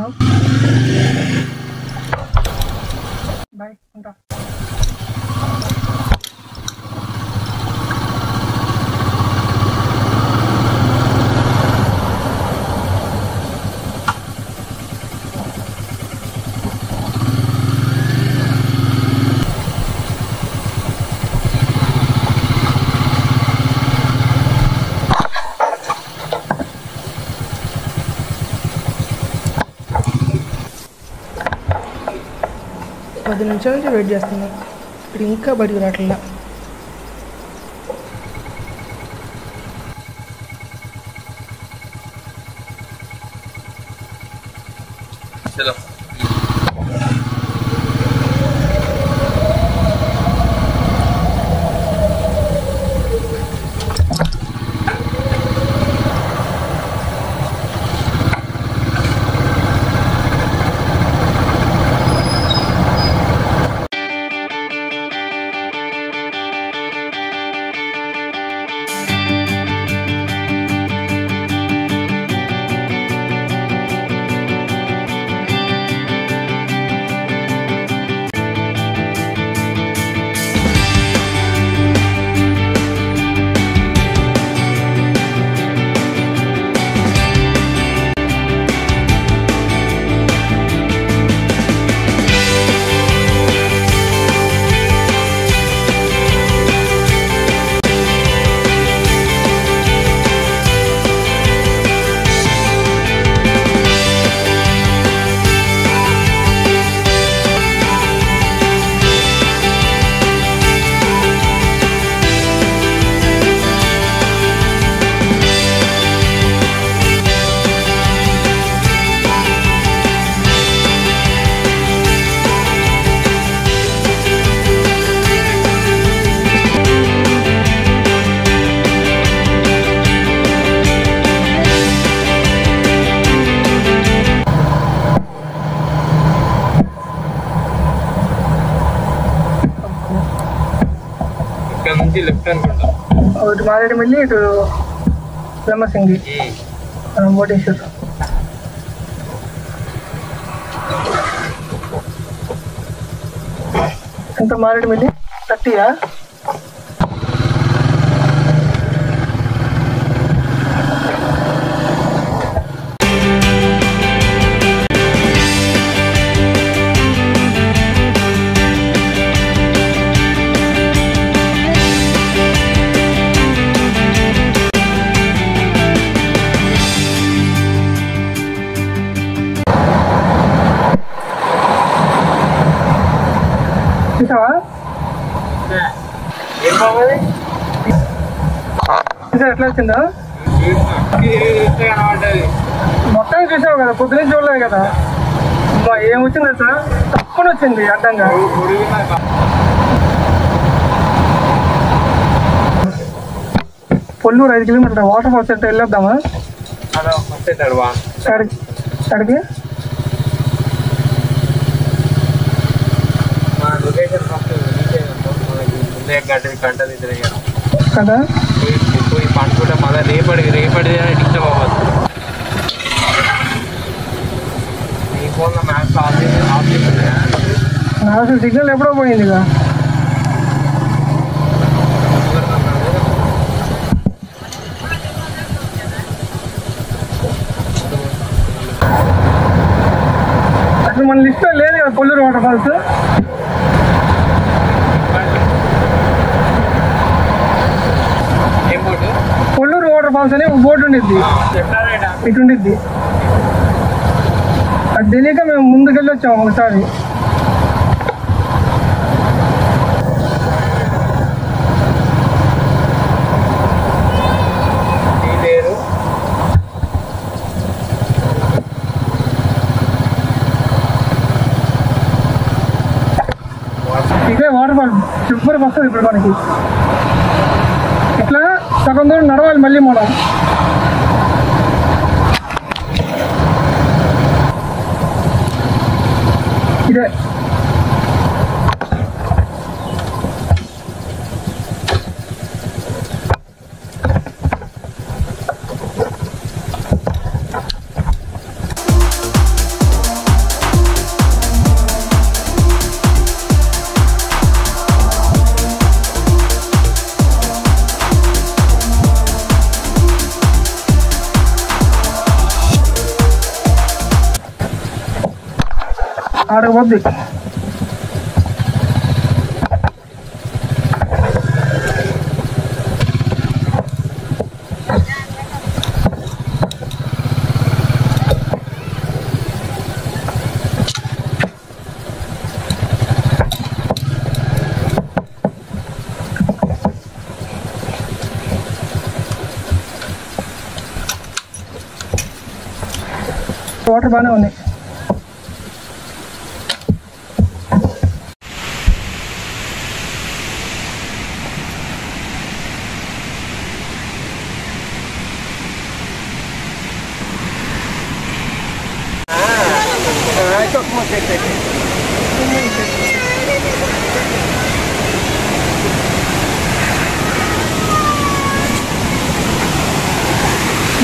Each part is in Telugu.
చేద్దాం బాయ్ ఉంటా పది నిమిషాల నుంచి వెయిట్ చేస్తున్నాను ఇప్పుడు ఇంకా బడికి రావట్లా. ఇక్కడ నుంచి లెఫ్ట్ అనుకుంటా ఇటు మారేడుమిల్లి ఇటు బ్రహ్మసింగి ఓటేశ్వర్ ఎంత మారేడుమిల్లి థర్టీయా కనబడ్డది మొత్తం చూసావు కదా పొద్దున చూడలేదు కదా. అమ్మా, ఏం వచ్చింది సార్ తక్కువ వచ్చింది అడ్డంగా. పొల్లూరు ఐదు కిలోమీటర్ వాటర్ ఫాల్స్ అంటే వెళ్ళొద్దామా? అడిగి కదా? పట్టుకుంటే మళ్ళీ రేపటి రేపటి డిస్టర్బ్ అవ్వదు. నీ ఫోన్లో మ్యాప్స్ ఆఫ్ చేసి ఆఫ్ చేస్తున్నాయా అసలు సిగ్నల్ ఎప్పుడో పోయింది ఇక. అసలు మన లిస్ట్లో లేదు కదా కొల్లూరు వాటర్ ఫాల్స్ ఏం బోర్డు పొల్లూరు అనే బోర్డు ఉండిద్ది. ఇటు ఉండిద్ది అది తెలియక మేము ముందుకెళ్ళి వచ్చాము ఒకసారి. ఇదే వాటర్ ఫాల్ సూపర్ వస్తుంది ఇప్పుడు మనకి. ఇట్లా సగం దూరం నడవాలి మళ్ళీ మనం ఇదే వాటర్ బాగానే ఉన్నాయి Все, смотрите.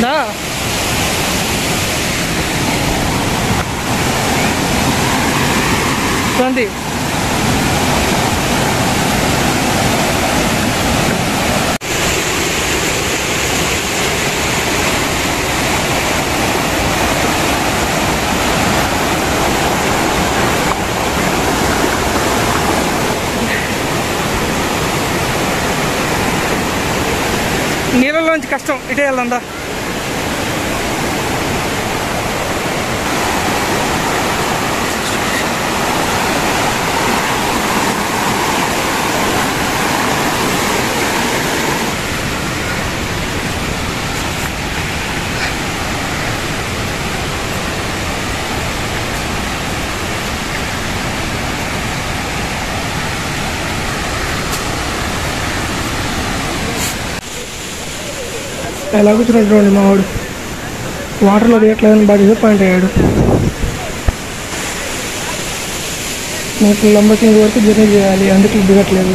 Да. Sandy. కష్టం ఇటే ఎలా కూర్చున్నాడు చూడండి మా వాడు వాటర్లో దిగట్లేదని బాగా డిసప్పాయింట్ అయ్యాడు. నేను లంబసింగ్ వరకు జర్నీ చేయాలి అందుకే దిగట్లేదు.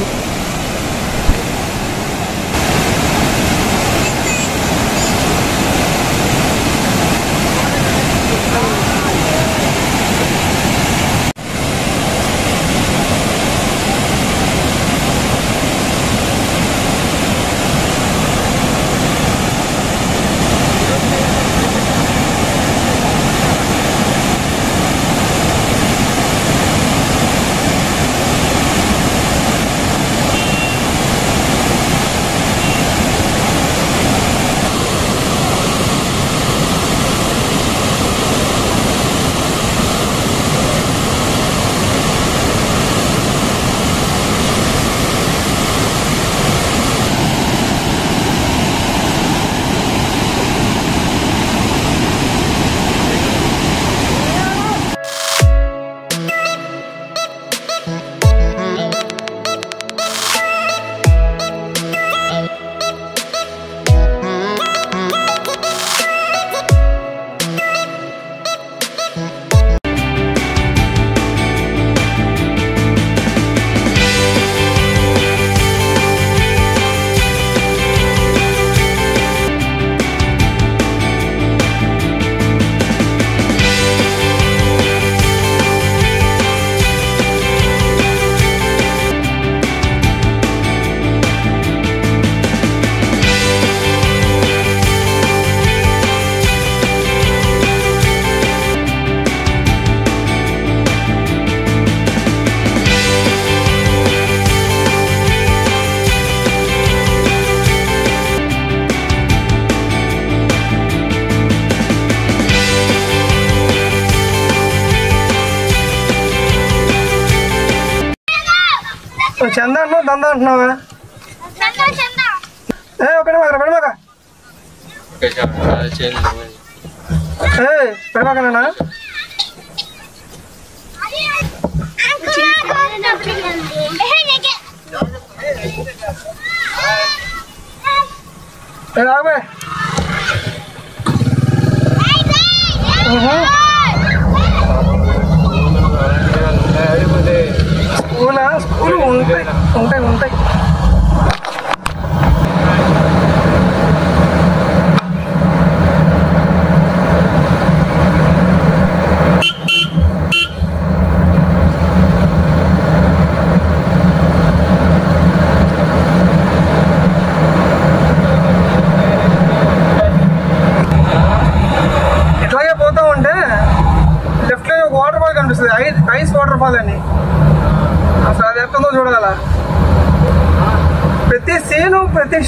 చంద అంటున్నావు దంద అంటున్నావా ఏ ఒకటే మాకు పెడమాక ఏ పెడమాకనా ఏ ఆగబే స్కూలా స్కూల్ ఉంటాయి ఉంటాయి ఉంటాయి gue langsung udah untek untek untek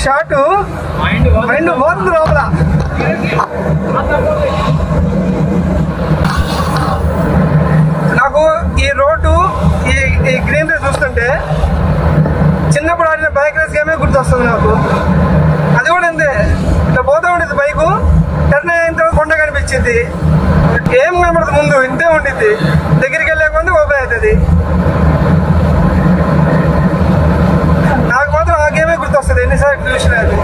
short mind mind పోతుంది లోపల. నాకు ఈ రోడ్డు ఈ ఈ గ్రీనరీ చూస్తుంటే చిన్నప్పుడు ఆడిన బైక్ రేస్ గేమే గుర్తొస్తుంది నాకు. అది కూడా అంతే. ఇట్లా పోతా ఉండేది బైకు టర్న్ అయిన తర్వాత కొండ కనిపించింది. ఏం కనబడదు ముందు ఇంతే ఉండిద్ది. దగ్గరికి వెళ్ళే కొంది ఓపెన్ అవుతుంది నాకు మాత్రం ఆ గేమే గుర్తొస్తుంది ఎన్నిసార్లు చూసినా అది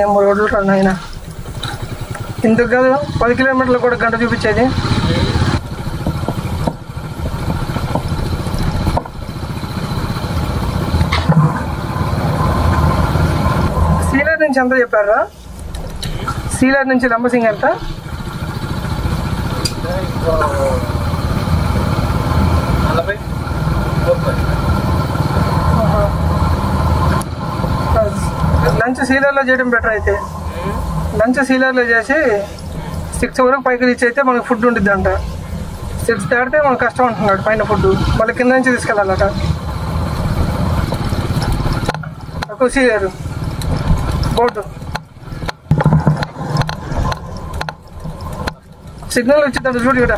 ఏం రోడ్లు రండి ఆయన ఇందుకు కాదు? పది కిలోమీటర్లు కూడా గంట చూపించేది. సీలర్ నుంచి ఎంత చెప్పారా? సీలర్ నుంచి లంబసింగ్ ఎంత? లంచ్ సీలర్లో చేయడం బెటర్ అయితే. లంచ్ సీలర్లో చేసి సిక్స్ వరకు పైకి రీచ్ అయితే మనకు ఫుడ్ ఉండిద్ది అంట సిక్స్ దాటితే మనకు కష్టం అంటున్నాడు పైన ఫుడ్ మళ్ళీ కింద నుంచి తీసుకెళ్ళాలట. తక్కువ సీలరు బోర్డు. సిగ్నల్ వచ్చిందంట చూడు ఇక్కడ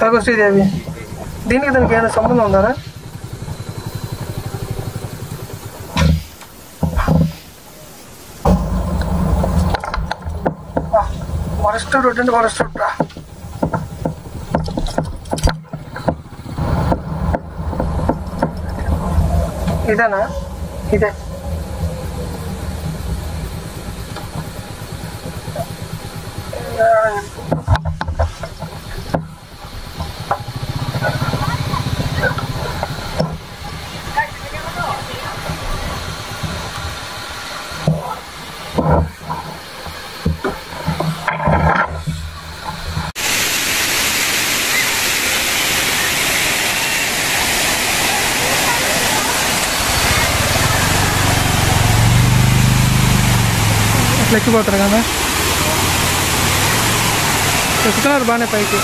తగు శ్రీదేవి. దీనికి దానికి ఏదైనా సంబంధం ఉందా ఫారెస్ట్ రోడ్ అండి ఫారెస్ట్ రోడ్ రా. ఇదేనా? ఇదే. అట్లా ఎక్కిపోతారు కదా ఎక్కుతున్నారు బాగానే పైకి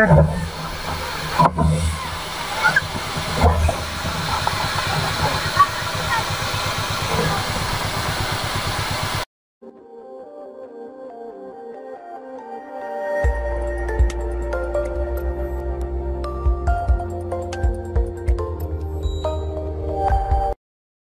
রাখবেন